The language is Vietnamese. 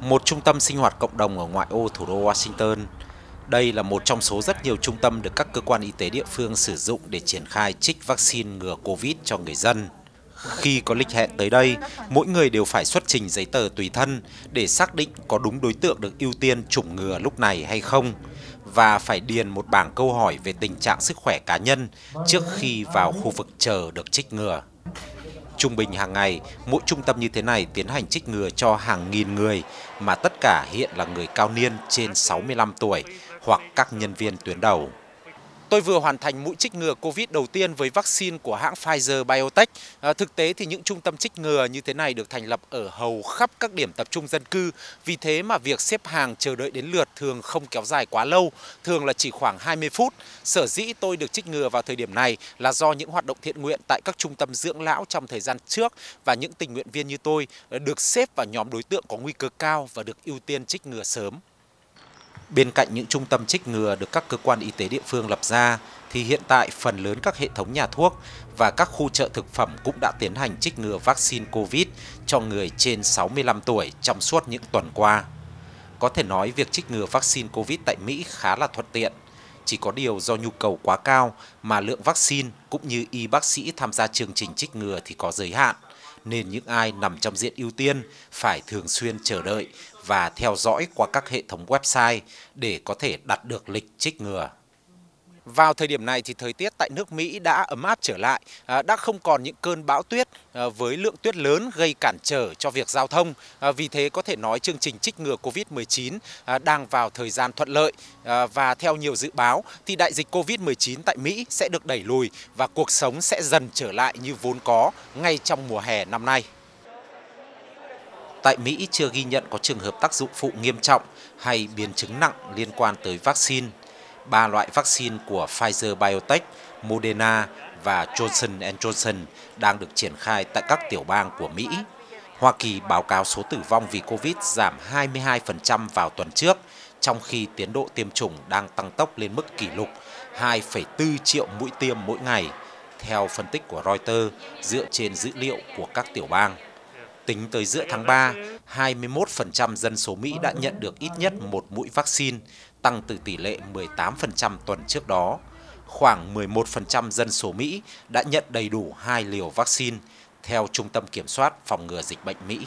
một trung tâm sinh hoạt cộng đồng ở ngoại ô thủ đô Washington. Đây là một trong số rất nhiều trung tâm được các cơ quan y tế địa phương sử dụng để triển khai trích vaccine ngừa Covid cho người dân. Khi có lịch hẹn tới đây, mỗi người đều phải xuất trình giấy tờ tùy thân để xác định có đúng đối tượng được ưu tiên chủng ngừa lúc này hay không và phải điền một bảng câu hỏi về tình trạng sức khỏe cá nhân trước khi vào khu vực chờ được trích ngừa. Trung bình hàng ngày, mỗi trung tâm như thế này tiến hành trích ngừa cho hàng nghìn người mà tất cả hiện là người cao niên trên 65 tuổi hoặc các nhân viên tuyến đầu. Tôi vừa hoàn thành mũi trích ngừa Covid đầu tiên với vaccine của hãng Pfizer BioNTech. À, thực tế thì những trung tâm trích ngừa như thế này được thành lập ở hầu khắp các điểm tập trung dân cư. Vì thế mà việc xếp hàng chờ đợi đến lượt thường không kéo dài quá lâu, thường là chỉ khoảng 20 phút. Sở dĩ tôi được trích ngừa vào thời điểm này là do những hoạt động thiện nguyện tại các trung tâm dưỡng lão trong thời gian trước và những tình nguyện viên như tôi à, được xếp vào nhóm đối tượng có nguy cơ cao và được ưu tiên trích ngừa sớm. Bên cạnh những trung tâm trích ngừa được các cơ quan y tế địa phương lập ra, thì hiện tại phần lớn các hệ thống nhà thuốc và các khu chợ thực phẩm cũng đã tiến hành trích ngừa vaccine COVID cho người trên 65 tuổi trong suốt những tuần qua. Có thể nói việc trích ngừa vaccine COVID tại Mỹ khá là thuận tiện. Chỉ có điều do nhu cầu quá cao mà lượng vaccine cũng như y bác sĩ tham gia chương trình trích ngừa thì có giới hạn nên những ai nằm trong diện ưu tiên phải thường xuyên chờ đợi và theo dõi qua các hệ thống website để có thể đặt được lịch trích ngừa. Vào thời điểm này thì thời tiết tại nước Mỹ đã ấm áp trở lại, à, đã không còn những cơn bão tuyết à, với lượng tuyết lớn gây cản trở cho việc giao thông. À, vì thế có thể nói chương trình trích ngừa Covid-19 đang vào thời gian thuận lợi và theo nhiều dự báo thì đại dịch Covid-19 tại Mỹ sẽ được đẩy lùi và cuộc sống sẽ dần trở lại như vốn có ngay trong mùa hè năm nay. Tại Mỹ chưa ghi nhận có trường hợp tác dụng phụ nghiêm trọng hay biến chứng nặng liên quan tới vaccine ba loại vaccine của Pfizer BioNTech, Moderna và Johnson Johnson đang được triển khai tại các tiểu bang của Mỹ. Hoa Kỳ báo cáo số tử vong vì Covid giảm 22% vào tuần trước, trong khi tiến độ tiêm chủng đang tăng tốc lên mức kỷ lục 2,4 triệu mũi tiêm mỗi ngày, theo phân tích của Reuters dựa trên dữ liệu của các tiểu bang. Tính tới giữa tháng 3, 21% dân số Mỹ đã nhận được ít nhất một mũi vaccine, tăng từ tỷ lệ 18% tuần trước đó. Khoảng 11% dân số Mỹ đã nhận đầy đủ hai liều vaccine, theo Trung tâm Kiểm soát Phòng ngừa Dịch bệnh Mỹ.